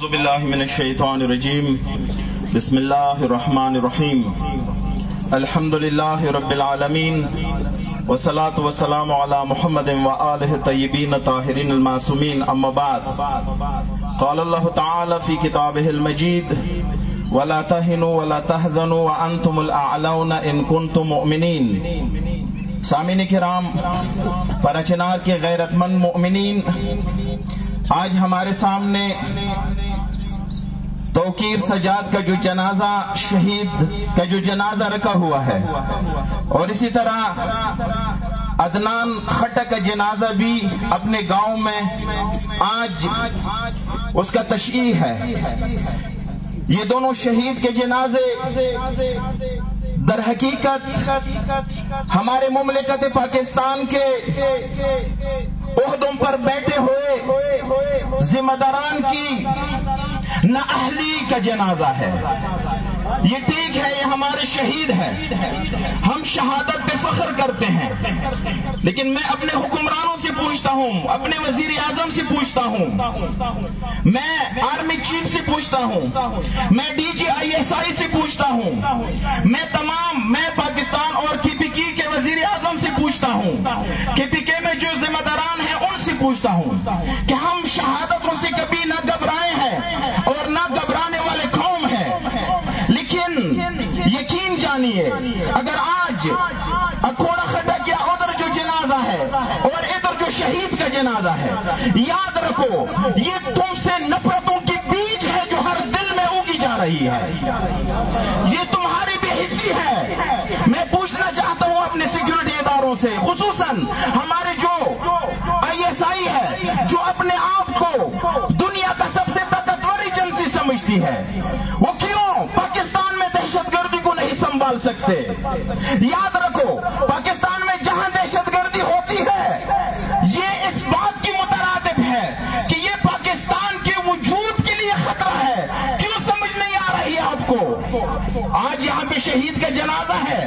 अज़बिल्लाशैतानरजीम बसमीम अल्हम्दुलिल्लाह रब्बिल वसलात वसलाम अला मुहम्मद व तय्यबीन ताहिरीन मासूमीन अम्मा बाद क़ाल अल्लाह तआला फ़ी किताबिहिल मजीद वला तहिनु वला तहजनु व अंतुमुल अअलौना इन सामिन किराम परचनार के गैरतमंद मोमिनीन आज हमारे सामने तोकीर सजाद का जो जनाजा, शहीद का जो जनाजा रखा हुआ है। और इसी तरह अदनान खट्टा का जनाजा भी अपने गाँव में आज उसका तशी है। ये दोनों शहीद के जनाजे, दर हकीकत हमारे मुमलिकत पाकिस्तान के उहदों पर बैठे हुए जिम्मेदारान की नाअहली का जनाजा है। ये ठीक है, ये हमारे शहीद है। हम शहादत पे फख्र करते हैं। लेकिन मैं अपने हुक्मरानों से पूछता हूँ, अपने वज़ीर आज़म से पूछता हूँ। मैं आर्मी चीफ से पूछता हूँ। मैं डीजी आईएसआई से पूछता हूँ। मैं तमाम, मैं पाकिस्तान और केपीके के वज़ीर आज़म से पूछता हूँ। केपीके में जो जिम्मेदारान है, उनसे पूछता हूँ कि हम शहादतों से कभी ना घबराए हैं और ना घबराने वाले कौम है लेकिन यकीन है। अगर आज अखोड़ा खड्डा किया उधर जो जनाजा है और इधर जो शहीद का जनाजा है, याद रखो, ये तुमसे नफरतों के बीज है जो हर दिल में उगी जा रही है। ये तुम्हारी बेहिसी है। मैं पूछना चाहता हूँ अपने सिक्योरिटी इदारों से खसूसन संभाल सकते याद रखो, पाकिस्तान में जहाँ दहशतगर्दी होती है, ये इस बात की मुतरादिफ है कि ये पाकिस्तान के वजूद के लिए खतरा है। क्यों समझ नहीं आ रही है आपको? आज यहाँ पे शहीद का जनाजा है।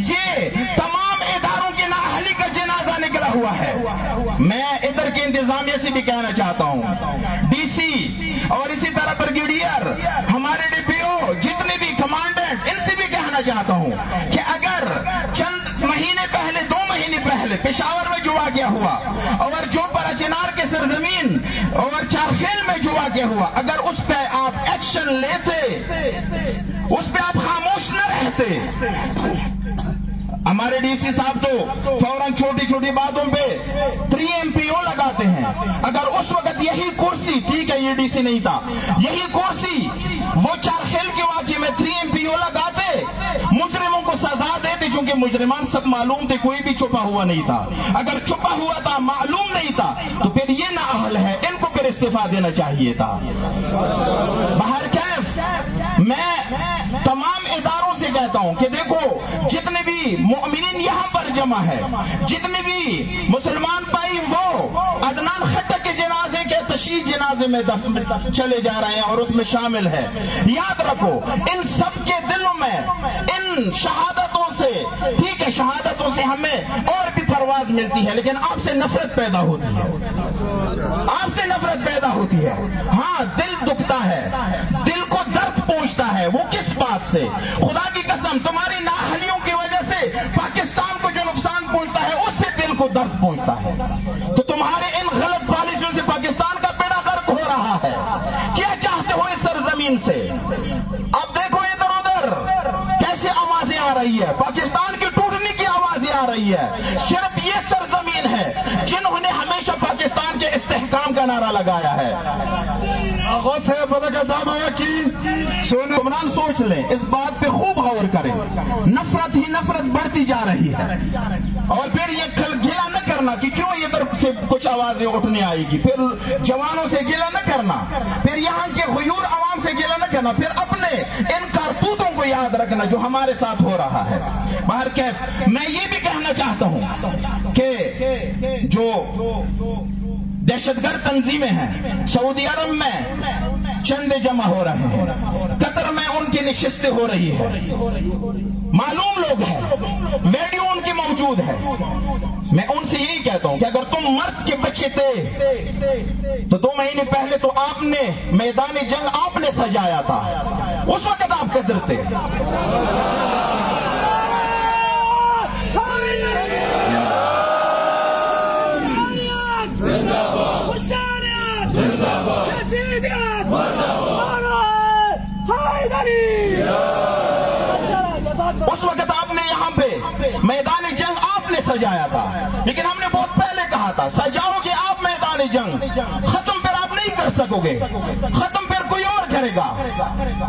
ये तमाम इदारों के नाअहली का जनाजा निकला हुआ है। मैं इधर के इंतजामिया से भी कहना चाहता हूँ। डीसी और इसी तरह ब्रिगेडियर हमारे डीपीओ जितने भी कमांडेंट इनसे भी कहना चाहता हूँ कि अगर चंद महीने पहले, दो महीने पहले पेशावर में जुआ गया हुआ, और जो परचनार के सरजमीन और चारखेल में जुआ गया हुआ, अगर उस पर आप एक्शन लेते, उस पर आप खामोश न रहते। हमारे डीसी साहब तो फ़ौरन छोटी छोटी बातों पे थ्री एमपीओ लगाते हैं। अगर उस वक्त यही कुर्सी, ठीक है, ये डीसी नहीं था, यही कुर्सी, वो चार खेल के वाक्य में थ्री एमपीओ लगाते मुजरिमों को सजा दे दी, चूँकि मुजरिमान सब मालूम थे, कोई भी छुपा हुआ नहीं था। अगर छुपा हुआ था, मालूम नहीं था तो फिर ये ना अहल है, इनको फिर इस्तीफा देना चाहिए था। बाहर कैफ, मैं तमाम इदारों से कहता हूँ कि देखो, जितने भी मोमिन यहाँ पर जमा है, जितने भी मुसलमान भाई वो अदनान खट्टक के जनाजे के तशीद जनाजे में चले जा रहे हैं और उसमें शामिल है। याद रखो, इन सब शहादतों से। ठीक है, शहादतों से हमें और भी परवाज मिलती है, लेकिन आपसे नफरत पैदा होती है। आपसे नफरत पैदा होती है। हाँ दिल दुखता है। दिल को दर्द पहुँचता है। वो किस बात से? खुदा की कसम, तुम्हारी नाहलियों की वजह से पाकिस्तान को जो नुकसान पहुँचता है, उससे दिल को दर्द पहुँचता है। का नारा लगाया है। आगाज़ से पता का दावा की सोने हुक्मरान सोच लें, इस बात पे खूब गौर करें। नफरत ही नफरत बढ़ती जा रही है। और फिर ये गिला न करना कि क्यों इधर से कुछ आवाज़ें उठने आएगी? फिर जवानों से गिला न करना। फिर यहाँ के गयूर आवाम से गिला न करना। फिर अपने इन कारतूतों को याद रखना जो हमारे साथ हो रहा है। बाहर कैफ, मैं ये भी कहना चाहता हूँ कि जो दहशतगर्द तंजीमें हैं। सऊदी अरब में चंदे जमा हो रहे हैं। कतर में उनकी निशिस्तें हो रही है। मालूम लोग हैं। वीडियो उनकी मौजूद है। मैं उनसे यही कहता हूँ कि अगर तुम मर्द के बच्चे थे तो दो महीने पहले तो आपने मैदानी जंग आपने सजाया था। उस वक्त आप कदर थे। उस वक्त आपने यहाँ पे मैदानी जंग आपने सजाया था। लेकिन हमने बहुत पहले कहा था सजाओगे आप मैदानी जंग खत्म फिर आप नहीं कर सकोगे। खत्म फिर कोई और करेगा।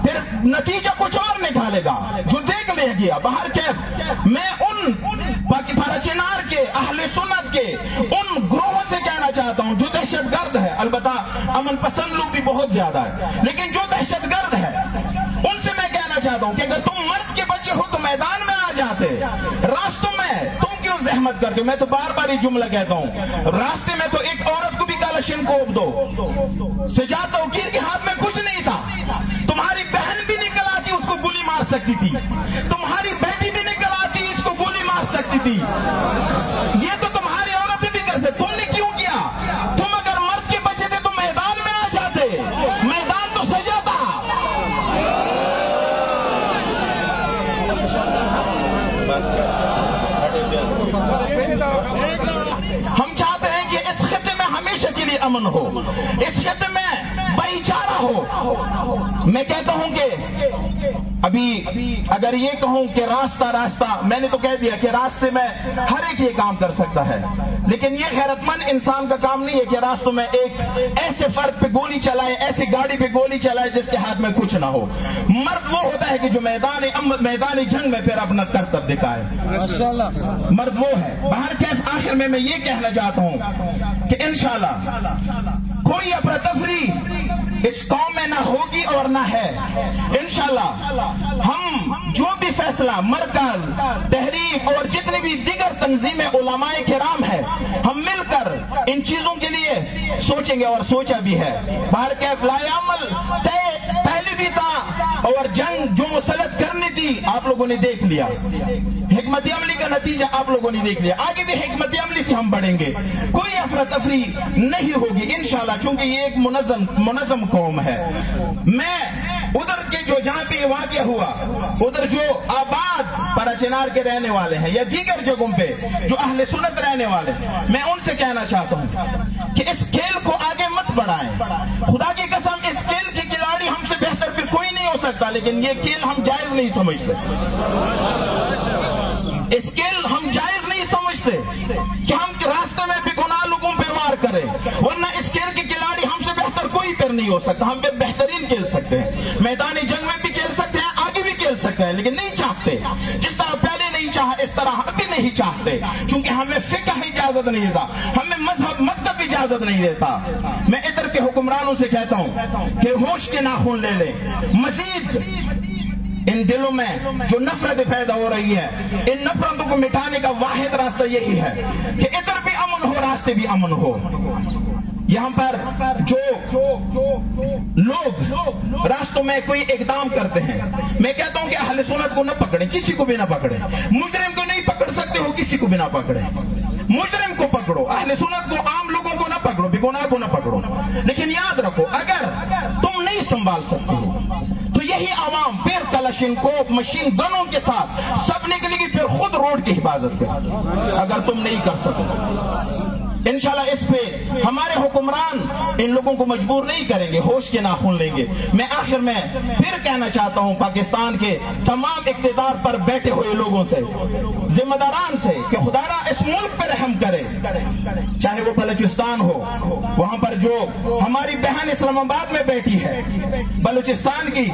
फिर नतीजा कुछ और निकालेगा। जो देख लिया गया बाहर कैफ, मैं उन फरचिनार के, अहले सुनत के, उन ग्रोहों से कहना चाहता हूँ, जो दहशतगर्द है। अलबत्ता अमन पसंद लोग भी बहुत ज़्यादा है। लेकिन जो दहशतगर्द है चाहता हूँ कि अगर तुम मर्द के बच्चे हो तो मैदान में आ जाते। रास्तों में, तुम क्यों जहमत करते हो? मैं तो बार बार ये जुमला कहता हूँ। रास्ते में तो एक औरत को भी कालशिन कोप दो। सजा तोकीर के हाथ में कुछ नहीं था। तुम्हारी बहन भी निकल आती, उसको गोली मार सकती थी। तुम्हारी बेटी भी निकल आती, इसको गोली मार सकती थी। ये तो अमन हो। इस खत्े में भाईचारा हो। मैं कहता हूँ कि अभी अगर ये कहूँ कि रास्ता रास्ता मैंने तो कह दिया कि रास्ते में हर एक ये काम कर सकता है। लेकिन ये गैरतमंद इंसान का काम नहीं है कि रास्तों में एक ऐसे फ़र्क पे गोली चलाए ऐसी गाड़ी पे गोली चलाए जिसके हाथ में कुछ ना हो। मर्द वो होता है कि जो मैदान मैदानी जंग में फिर अपना कर्तव्य दिखाए। मर्द वो है। बाहर कैफ आखिर में मैं ये कहना चाहता हूँ कि इंशाल्लाह, कोई अफरा तफरी इस कौम में ना होगी और ना है। इंशाल्लाह, हम जो भी फैसला, मरकज तहरीक और जितनी भी दिगर तंजीमें उलमाए कराम है, हम मिलकर इन चीज़ों के लिए सोचेंगे और सोचा भी है। बाहर कैफ लायामल तय पहले भी था और जंग जो मुसलत करनी थी, आप लोगों ने देख लिया। हिकमत अमली का नतीजा आप लोगों ने देख लिया। आगे भी हिकमत अमली से हम बढ़ेंगे। कोई अफरा तफरी नहीं होगी, इंशाल्लाह चूँकि ये एक मुनजम मुनजम कौम है। मैं उधर के जो, जहाँ पे वाक्य हुआ, उधर जो आबाद पराचिनार के रहने वाले हैं, या दीगर जगहों पे जो अहले सुनत रहने वाले मैं उनसे कहना चाहता हूँ कि इस खेल को आगे मत बढ़ाएँ। खुदा की कसम, इस खेल के खिलाड़ी हमसे बेहतर फिर कोई नहीं हो सकता, लेकिन ये खेल हम जायज़ नहीं समझते। इस खेल हम जायज़ नहीं समझते कि हम रास्ते में बेगुनाह लोगों पे वार करें, वरना इस खेल के खिलाड़ी हमसे बेहतर कोई फिर नहीं हो सकता। हम बेहतरीन खेल सकते हैं। मैदानी जंग में भी खेल सकते हैं, आगे भी खेल सकते हैं, लेकिन नहीं चाहते। जिस तरह पहले नहीं चाह, इस तरह अभी नहीं चाहते। क्योंकि हमें फ़िक्र इजाज़त नहीं देता। हमें मज़हब मकतब इजाज़त नहीं देता। मैं इधर के हुक्मरानों से कहता हूँ कि होश के नाखून ले ले। मजीद इन दिलों में जो नफरत पैदा हो रही है, इन नफरतों को मिटाने का वाहिद रास्ता यही है कि इधर भी अमन हो, रास्ते भी अमन हो। यहाँ पर जो लोग रास्तों में कोई इकदाम करते हैं, मैं कहता हूँ कि अहल सुनत को न पकड़े, किसी को भी ना पकड़े। मुजरिम को नहीं पकड़ सकते हो, किसी को भी ना पकड़े। मुजरिम को पकड़ो, अहल सुनत को आम लोगों को ना पकड़ो, बेगुनाह को ना पकड़ो। लेकिन याद रखो, अगर संभाल सकते हो। तो यही आवाम फिर कलशिन को मशीन दोनों के साथ सब निकलेगी, फिर खुद रोड की हिफाजत कर अगर तुम नहीं कर सको इंशाल्लाह इस पे हमारे हुक्मरान इन लोगों को मजबूर नहीं करेंगे, होश के नाखून लेंगे। मैं आखिर में फिर कहना चाहता हूँ, पाकिस्तान के तमाम इकतदार पर बैठे हुए लोगों से, जिम्मेदारान से, कि खुदारा इस मुल्क पर रहम करे। चाहे वो बलूचिस्तान हो, वहाँ पर जो हमारी बहन इस्लामाबाद में बैठी है, बलूचिस्तान की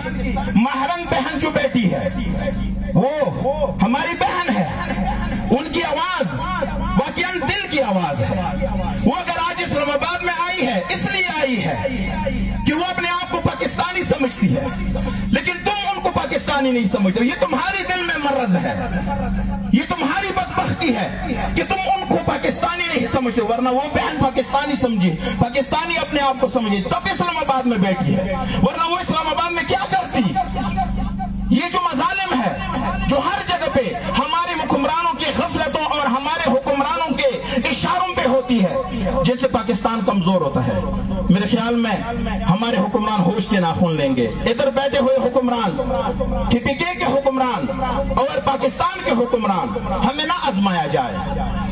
महरंग बहन जो बैठी है, वो हमारी बहन है उनकी आवाज़ वाकई दिल की आवाज़ है वो अगर आज इस्लामाबाद में आई है इसलिए आई है कि वो अपने आप को पाकिस्तानी समझती है। लेकिन तुम उनको पाकिस्तानी नहीं समझते। ये तुम्हारे दिल में मर्ज है। ये तुम्हारी बदबख्ती है कि तुम उनको पाकिस्तानी नहीं समझते, वरना वो बहन पाकिस्तानी समझे, पाकिस्तानी अपने आप को समझे। तब इस्लामाबाद में बैठी है। वरना वो इस्लामाबाद में क्या करती? ये जो मजालिम है, जो हर जगह पे है पाकिस्तान कमज़ोर होता है। मेरे ख्याल में हमारे हुक्मरान होश के नाखून लेंगे। इधर बैठे हुए हुक्मरान टीपीके के हुक्मरान और पाकिस्तान के हुक्मरान, हमें ना आजमाया जाए।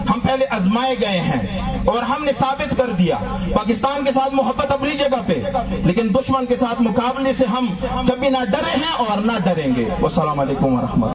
हम पहले आजमाए गए हैं और हमने साबित कर दिया। पाकिस्तान के साथ मोहब्बत अपनी जगह पे, लेकिन दुश्मन के साथ मुकाबले से हम कभी ना डरे हैं और ना डरेंगे। वसलाम वरहमत